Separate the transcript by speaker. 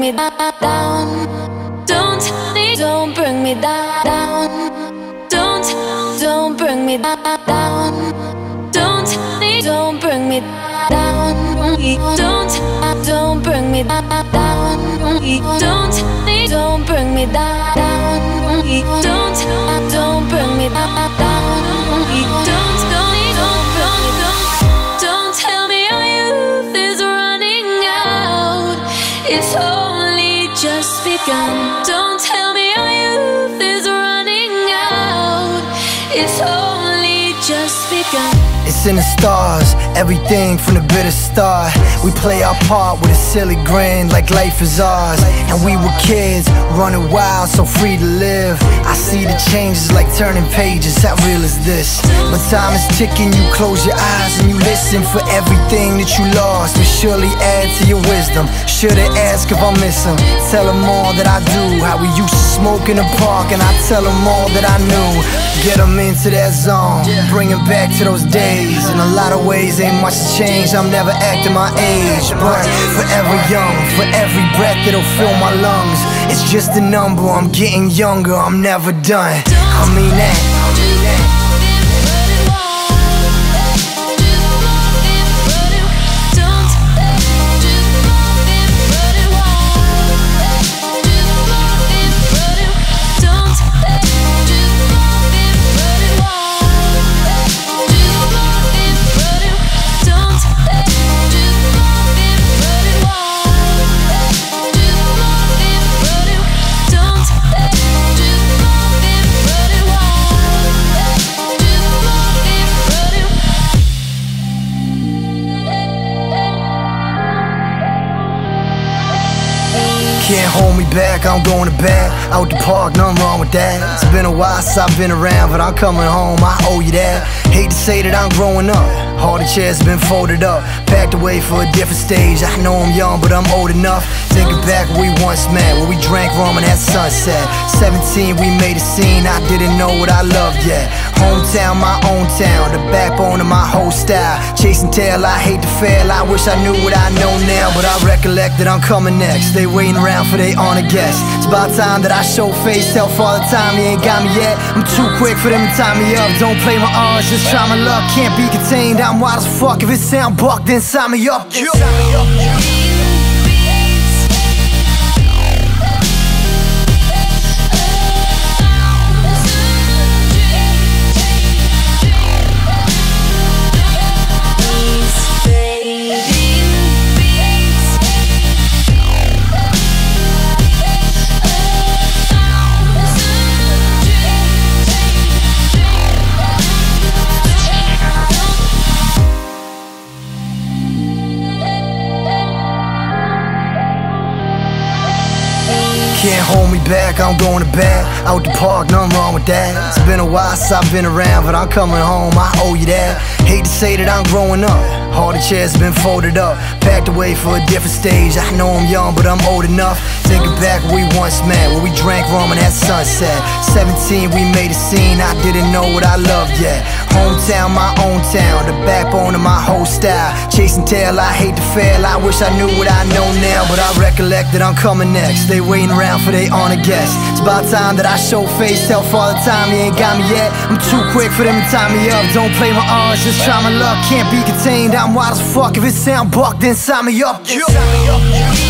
Speaker 1: bring me down. Don't, don't bring me down. Don't, don't bring me down. Don't, don't bring me down. Don't, don't bring me down. Don't, don't bring me down. Don't, don't bring me down. Don't, don't, don't, don't, don't tell me our youth is running out. It's It's only just begun.
Speaker 2: It's in the stars, everything from the bitter start. We play our part with a silly grin, like life is ours. And we were kids, running wild, so free to live. I see the changes like turning pages, how real is this? But time is ticking, you close your eyes and you listen for everything that you lost. We surely add to your wisdom. Should've asked if I miss them. Tell them all that I do, how we used to smoke in the park, and I tell them all that I knew. Get them into that zone, bring them back to those days. In a lot of ways, ain't much to change. I'm never acting my age, but forever young, for every breath that'll fill my lungs. It's just a number, I'm getting younger, I'm never done. I mean that. Can't hold me back, I'm going to bed. Out the park, nothing wrong with that. It's been a while since I've been around, but I'm coming home, I owe you that. Hate to say that I'm growing up. All the chairs been folded up, packed away for a different stage. I know I'm young, but I'm old enough. Thinking back we once met, when we drank rum and had sunset. 17, we made a scene, I didn't know what I loved yet. Hometown, my own town, the backbone of my whole style. Chasing tail, I hate to fail. I wish I knew what I know now, but I recollect that I'm coming next. They waiting around for they honor guests. It's about time that I show face. Tell Father Time he ain't got me yet. I'm too quick for them to tie me up. Don't play my odds, just try my luck. Can't be contained. I'm wild as fuck. If it sound buck, then sign me up. Sign me up. Can't hold me back, I'm going to bed. Out the park, nothing wrong with that. It's been a while since I've been around, but I'm coming home, I owe you that. Hate to say that I'm growing up. All the chairs been folded up, packed away for a different stage. I know I'm young, but I'm old enough. Thinking back we once met, when we drank rum and had sunset. 17, we made a scene, I didn't know what I loved yet. Hometown, my own town, the backbone of my whole style. Chasing tail, I hate to fail. I wish I knew what I know now, but I recollect that I'm coming next. They waiting around for they honor guests. It's about time that I show face. Tell Father Time he ain't got me yet. I'm too quick for them to tie me up. Don't play my odds, just try my luck. Can't be contained. I'm wild fuck. If it sound buck, then sign me up. Me up.